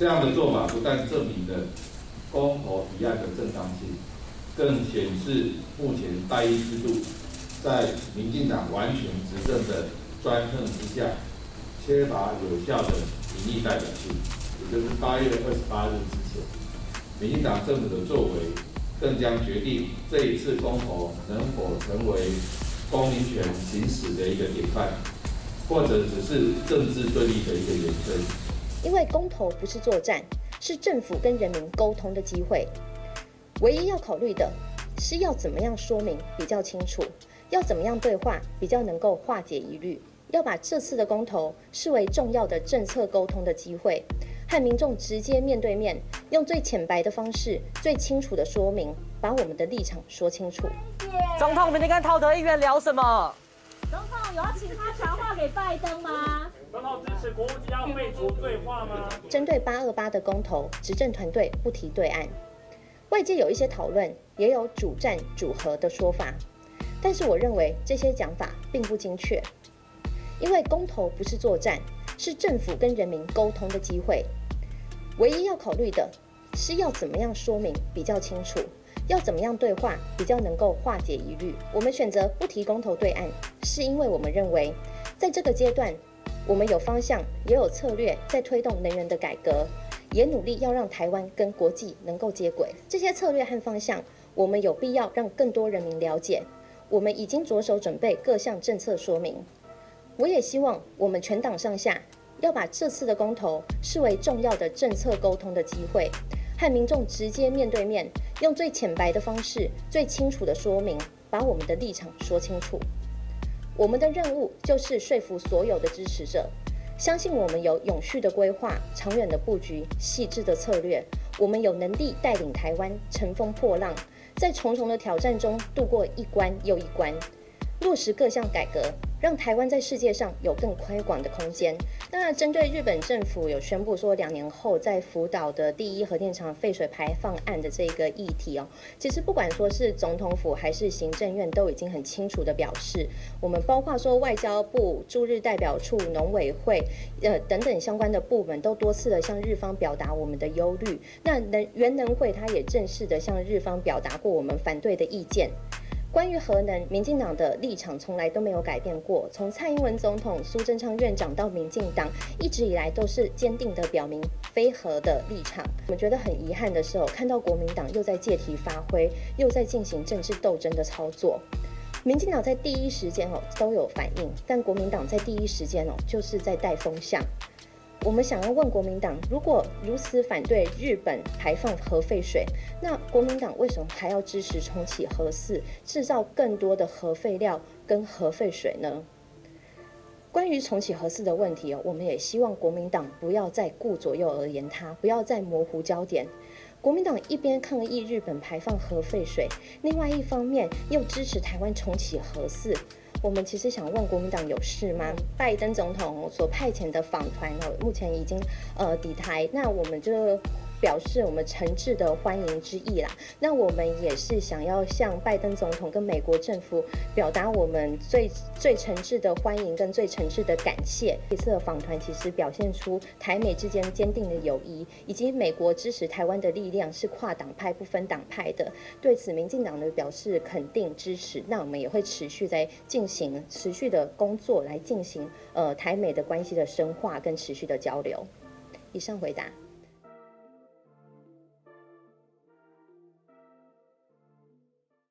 这样的做法不但证明了公投提案的正当性，更显示目前单一制度在民进党完全执政的专政之下，缺乏有效的民意代表性。也就是八月二十八日之前，民进党政府的作为，更将决定这一次公投能否成为公民权行使的一个典范，或者只是政治对立的一个延伸。因为公投不是作战，是政府跟人民沟通的机会。唯一要考虑的是要怎么样说明比较清楚，要怎么样对话比较能够化解疑虑，要把这次的公投视为重要的政策沟通的机会，和民众直接面对面，用最浅白的方式、最清楚的说明，把我们的立场说清楚。总统明天跟陶德议员聊什么？总统有要请他传话给拜登吗？总统支持国务机要废除对话吗？针对八二八的公投，执政团队不提对岸。外界有一些讨论，也有主战主和的说法，但是我认为这些讲法并不精确，因为公投不是作战，是政府跟人民沟通的机会。唯一要考虑的是要怎么样说明比较清楚，要怎么样对话比较能够化解疑虑。我们选择不提公投对岸，是因为我们认为，在这个阶段，我们有方向，也有策略，在推动能源的改革。也努力要让台湾跟国际能够接轨，这些策略和方向，我们有必要让更多人民了解。我们已经着手准备各项政策说明。我也希望我们全党上下要把这次的公投视为重要的政策沟通的机会，和民众直接面对面，用最浅白的方式、最清楚的说明，把我们的立场说清楚。我们的任务就是说服所有的支持者。相信我们有永续的规划、长远的布局、细致的策略，我们有能力带领台湾乘风破浪，在重重的挑战中度过一关又一关，落实各项改革。让台湾在世界上有更宽广的空间。那针对日本政府有宣布说两年后在福岛的第一核电厂废水排放案的这个议题哦，其实不管说是总统府还是行政院都已经很清楚的表示，我们包括说外交部驻日代表处、农委会呃等等相关的部门都多次的向日方表达我们的忧虑。那能原能会他也正式的向日方表达过我们反对的意见。关于核能，民进党的立场从来都没有改变过。从蔡英文总统、苏贞昌院长到民进党，一直以来都是坚定的表明非核的立场。我们觉得很遗憾的时候，看到国民党又在借题发挥，又在进行政治斗争的操作。民进党在第一时间哦都有反应，但国民党在第一时间哦就是在带风向。我们想要问国民党，如果如此反对日本排放核废水，那国民党为什么还要支持重启核四，制造更多的核废料跟核废水呢？关于重启核四的问题哦，我们也希望国民党不要再顾左右而言他，不要再模糊焦点。国民党一边抗议日本排放核废水，另外一方面又支持台湾重启核四。我们其实想问国民党有事吗？拜登总统所派遣的访团呢，目前已经呃抵台，那我们就。表示我们诚挚的欢迎之意啦。那我们也是想要向拜登总统跟美国政府表达我们最最诚挚的欢迎跟最诚挚的感谢。这次的访团其实表现出台美之间坚定的友谊，以及美国支持台湾的力量是跨党派不分党派的。对此，民进党的表示肯定支持。那我们也会持续在进行持续的工作来进行呃台美的关系的深化跟持续的交流。以上回答。